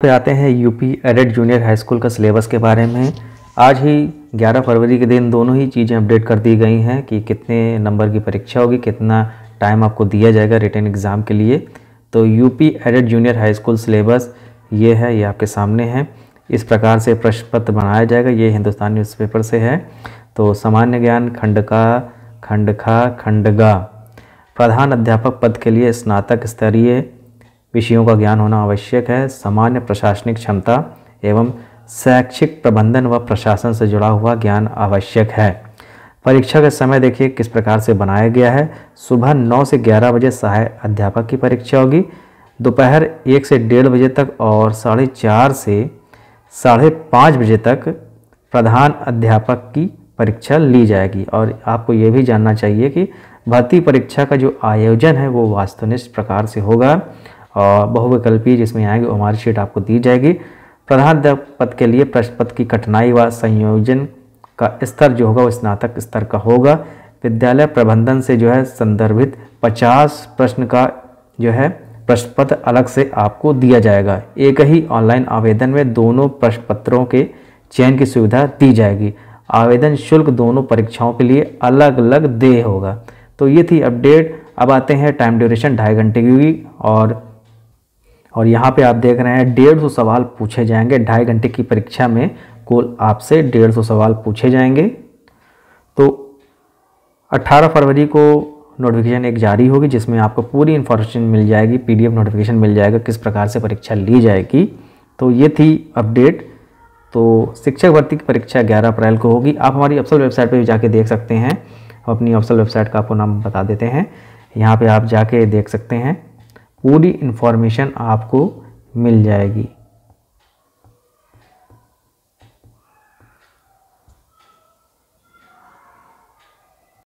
पे आते हैं UP aided junior high school का सिलेबस के बारे में। आज ही 11 फरवरी के दिन दोनों ही चीज़ें अपडेट कर दी गई हैं कि कितने नंबर की परीक्षा होगी, कितना टाइम आपको दिया जाएगा रिटर्न एग्ज़ाम के लिए। तो UP aided junior high school syllabus ये है, ये आपके सामने है। इस प्रकार से प्रश्न पत्र बनाया जाएगा, ये हिंदुस्तान न्यूज़पेपर से है। तो सामान्य ज्ञान खंड का खंड खा खंडगा। प्रधान अध्यापक पद के लिए स्नातक स्तरीय विषयों का ज्ञान होना आवश्यक है। सामान्य प्रशासनिक क्षमता एवं शैक्षिक प्रबंधन व प्रशासन से जुड़ा हुआ ज्ञान आवश्यक है। परीक्षा का समय देखिए किस प्रकार से बनाया गया है। सुबह 9 से 11 बजे सहायक अध्यापक की परीक्षा होगी। दोपहर एक से डेढ़ बजे तक और साढ़े चार से साढ़े पाँच बजे तक प्रधान अध्यापक की परीक्षा ली जाएगी। और आपको ये भी जानना चाहिए कि भर्ती परीक्षा का जो आयोजन है वो वास्तुनिष्ठ प्रकार से होगा। और बहुविकल्पीय जिसमें आएँगे हमारी शीट आपको दी जाएगी। प्रधान पद के लिए प्रश्न पद की कठिनाई व संयोजन का स्तर जो होगा, वो स्नातक स्तर का होगा। विद्यालय प्रबंधन से जो है, संदर्भित 50 प्रश्न का जो है प्रश्न पत्र अलग से आपको दिया जाएगा। एक ही ऑनलाइन आवेदन में दोनों प्रश्न पत्रों के चयन की सुविधा दी जाएगी। आवेदन शुल्क दोनों परीक्षाओं के लिए अलग अलग दे होगा। तो ये थी अपडेट। अब आते हैं, टाइम ड्यूरेशन ढाई घंटे की और और यहाँ पे आप देख रहे हैं, डेढ़ सौ सवाल पूछे जाएँगे। ढाई घंटे की परीक्षा में कुल आपसे डेढ़ सौ सवाल पूछे जाएँगे। तो 18 फरवरी को नोटिफिकेशन एक जारी होगी, जिसमें आपको पूरी इन्फॉर्मेशन मिल जाएगी, पीडीएफ नोटिफिकेशन मिल जाएगा, किस प्रकार से परीक्षा ली जाएगी। तो ये थी अपडेट। तो शिक्षक भर्ती की परीक्षा 11 अप्रैल को होगी। आप हमारी अफसल वेबसाइट पर भी जाके देख सकते हैं। अपनी अफसल वेबसाइट का आपको नाम बता देते हैं। यहाँ पे आप जाके देख सकते हैं। पूरी इन्फॉर्मेशन आपको मिल जाएगी।